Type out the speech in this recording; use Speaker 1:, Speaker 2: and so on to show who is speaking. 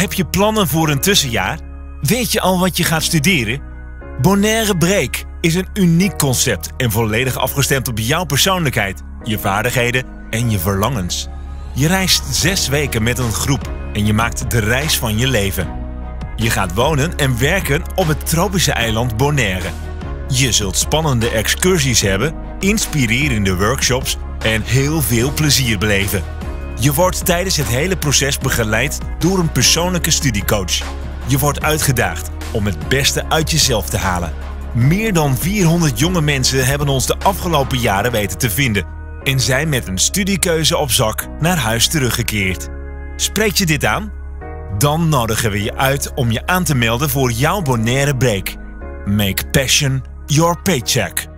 Speaker 1: Heb je plannen voor een tussenjaar? Weet je al wat je gaat studeren? Bonaire Break is een uniek concept en volledig afgestemd op jouw persoonlijkheid, je vaardigheden en je verlangens. Je reist zes weken met een groep en je maakt de reis van je leven. Je gaat wonen en werken op het tropische eiland Bonaire. Je zult spannende excursies hebben, inspirerende workshops en heel veel plezier beleven. Je wordt tijdens het hele proces begeleid door een persoonlijke studiecoach. Je wordt uitgedaagd om het beste uit jezelf te halen. Meer dan 400 jonge mensen hebben ons de afgelopen jaren weten te vinden en zijn met een studiekeuze op zak naar huis teruggekeerd. Spreek je dit aan? Dan nodigen we je uit om je aan te melden voor jouw Bonaire Break. Make passion your paycheck.